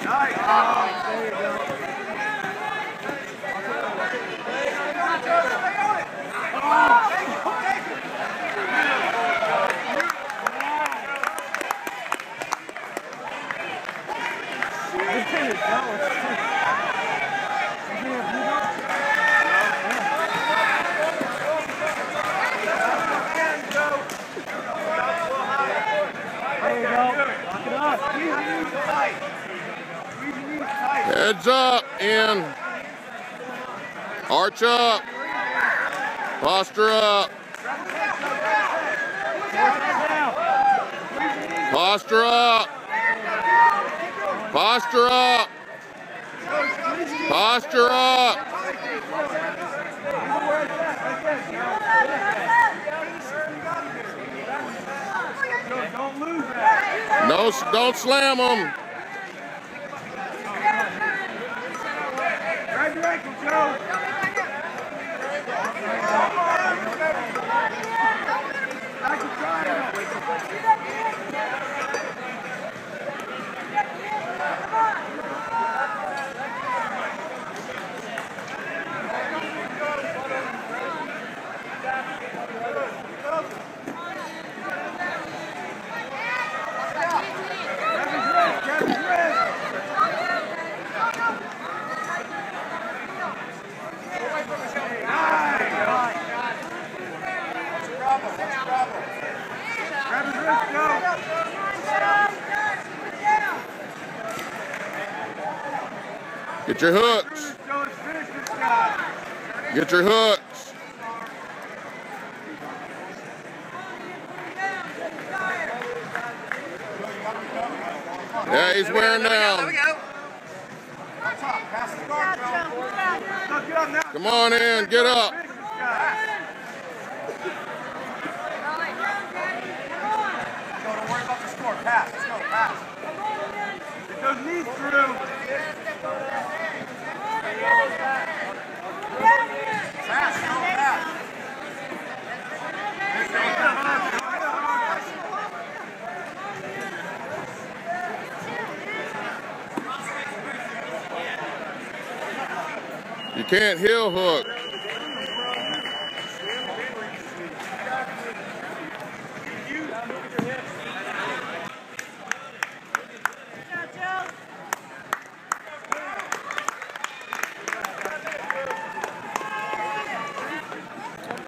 There you. Squeeze your knees tight. Squeeze your knees tight. Heads up, in. Arch up. Posture up. Posture up. Posture up. Posture up. No, don't slam them. Grab your Get your hooks. Joe, let's finish this guy. Get your hooks. Yeah, he's wearing down. Look, get up now. Come on in, get up. Finish this guy. Go, don't worry about the score. Pass. Let's go. Pass. Get those knees through. You can't heel hook.